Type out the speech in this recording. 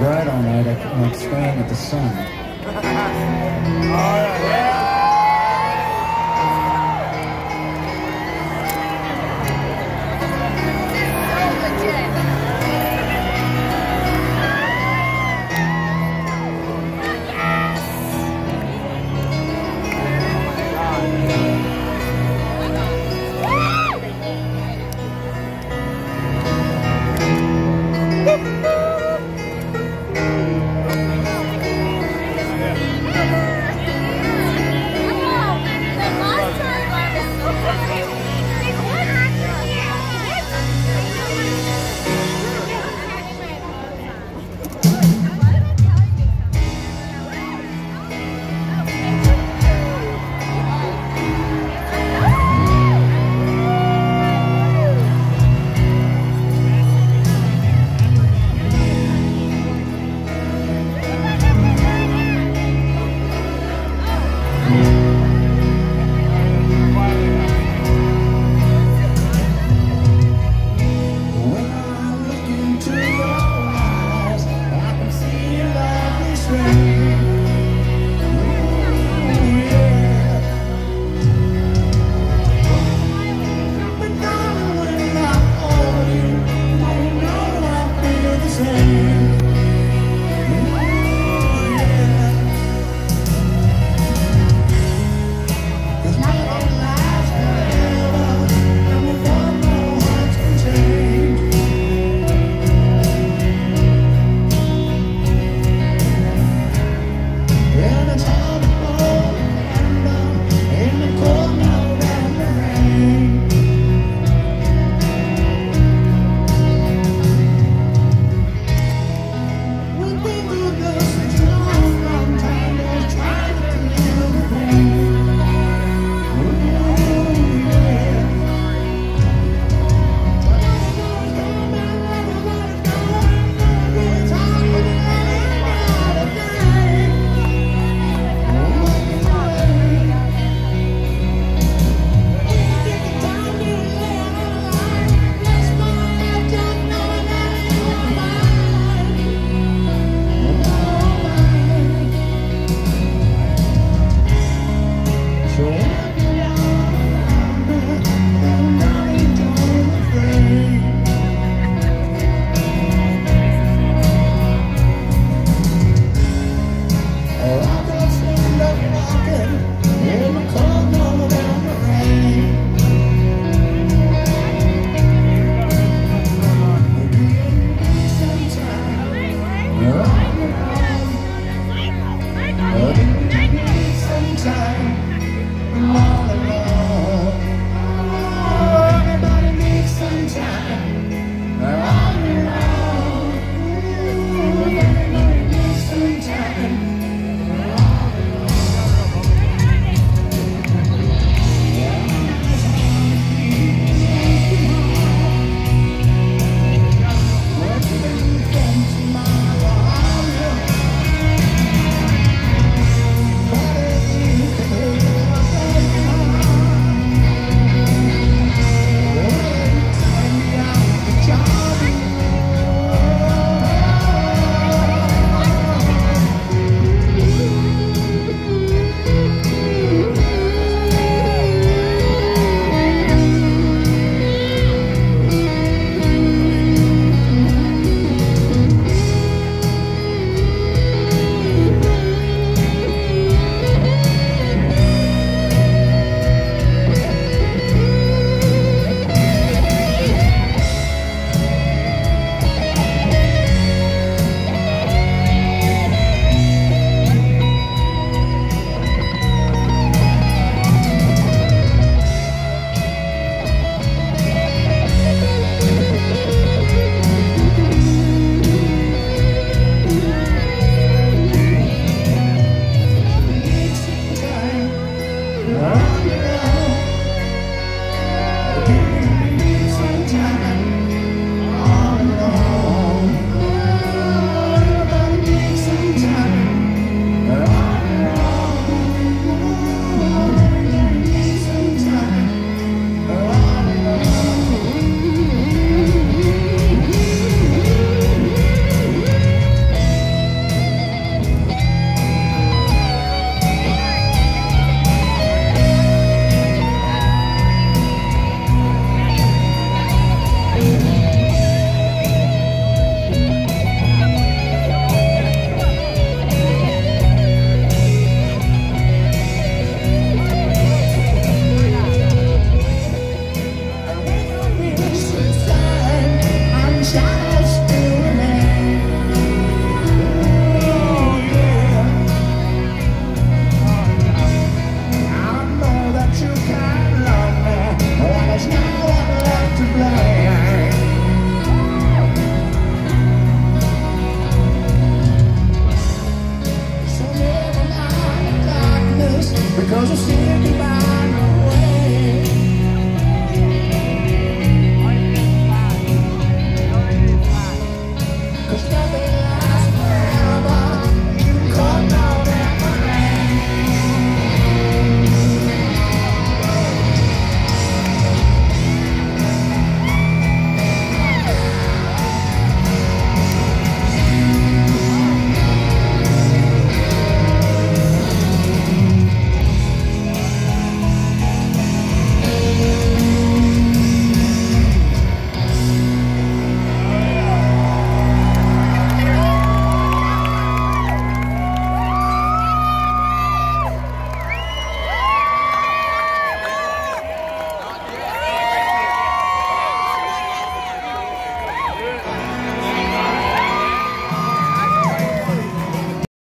bright all night, I'm like staring at the sun.